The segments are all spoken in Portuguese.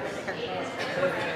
It.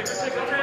Let's take, let's take, let's take.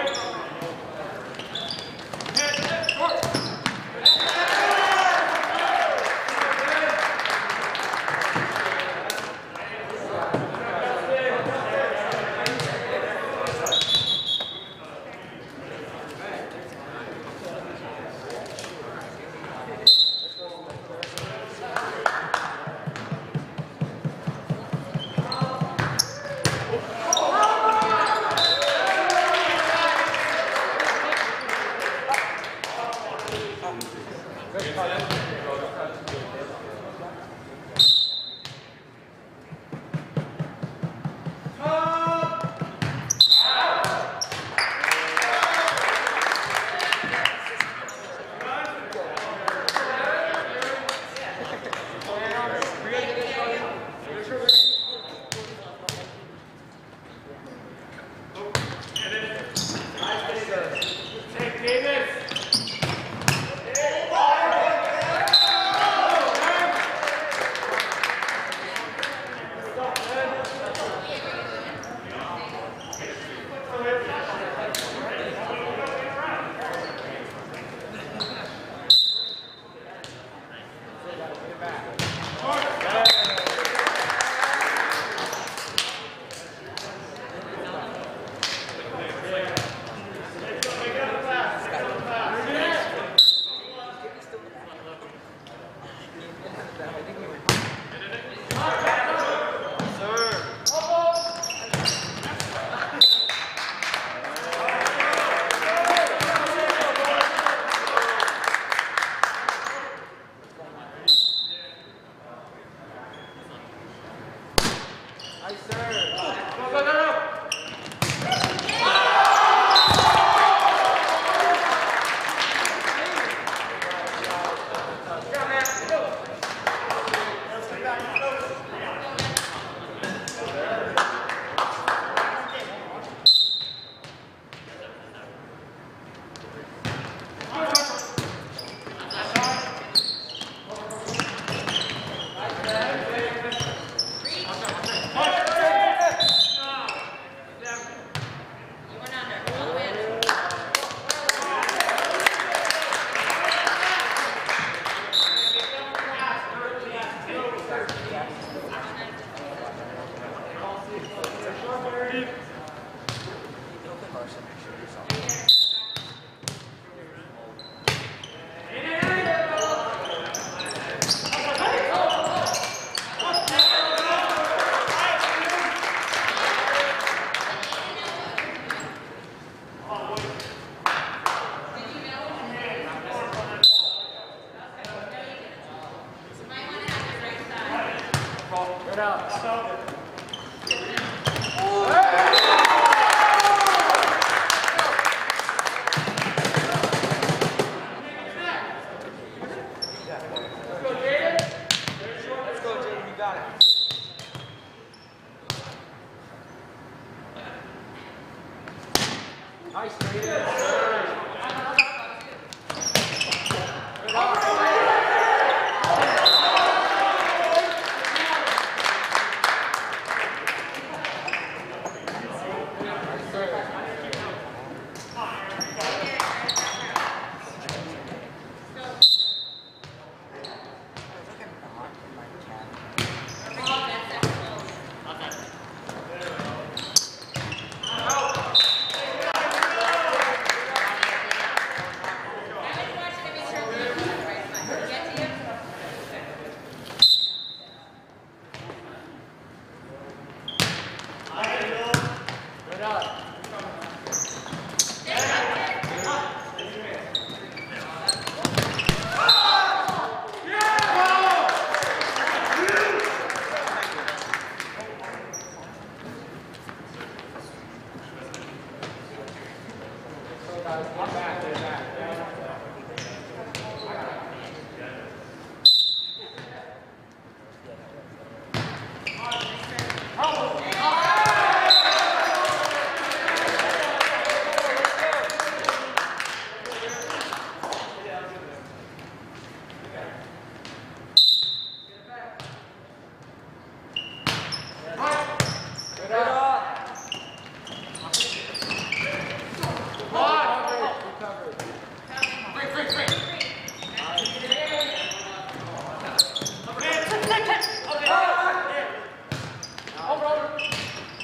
out. So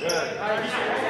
Go,